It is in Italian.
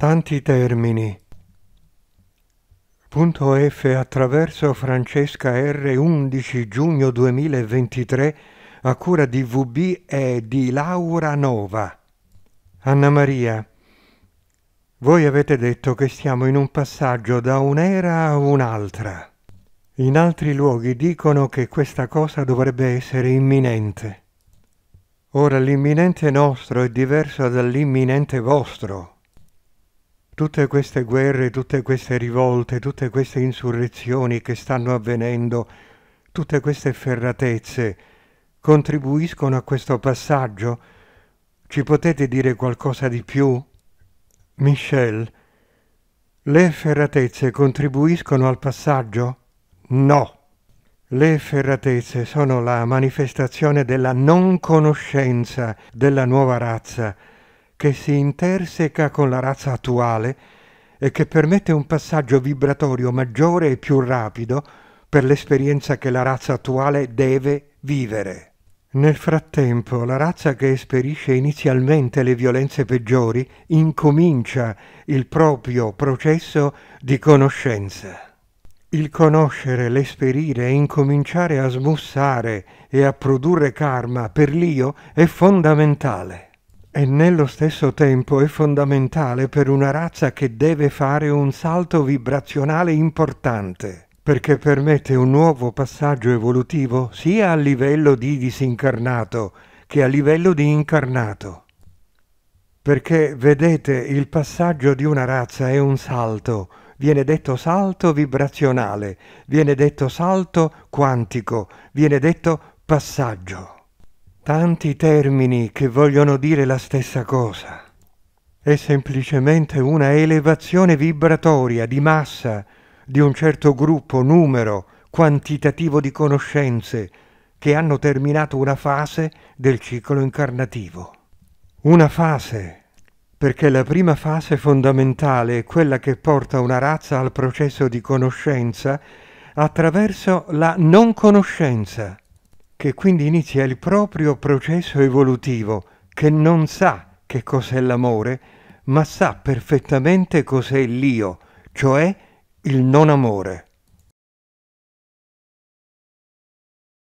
Tanti termini. Punto F attraverso Francesca R 11 giugno 2023 a cura di VB e di Laura Nova. Anna Maria, voi avete detto che stiamo in un passaggio da un'era a un'altra. In altri luoghi dicono che questa cosa dovrebbe essere imminente. Ora l'imminente nostro è diverso dall'imminente vostro. Tutte queste guerre, tutte queste rivolte, tutte queste insurrezioni che stanno avvenendo, tutte queste ferratezze contribuiscono a questo passaggio? Ci potete dire qualcosa di più? Michel, le ferratezze contribuiscono al passaggio? No. Le ferratezze sono la manifestazione della non conoscenza della nuova razza che si interseca con la razza attuale e che permette un passaggio vibratorio maggiore e più rapido per l'esperienza che la razza attuale deve vivere. Nel frattempo, la razza che esperisce inizialmente le violenze peggiori incomincia il proprio processo di conoscenza. Il conoscere, l'esperire e incominciare a smussare e a produrre karma per l'io è fondamentale e nello stesso tempo è fondamentale per una razza che deve fare un salto vibrazionale importante, perché permette un nuovo passaggio evolutivo sia a livello di disincarnato che a livello di incarnato. Perché vedete, il passaggio di una razza è un salto, viene detto salto vibrazionale, viene detto salto quantico, viene detto passaggio tanti termini che vogliono dire la stessa cosa. È semplicemente una elevazione vibratoria di massa di un certo gruppo, numero, quantitativo di conoscenze che hanno terminato una fase del ciclo incarnativo. Una fase, perché la prima fase fondamentale è quella che porta una razza al processo di conoscenza attraverso la non conoscenza che quindi inizia il proprio processo evolutivo, che non sa che cos'è l'amore, ma sa perfettamente cos'è l'io, cioè il non amore.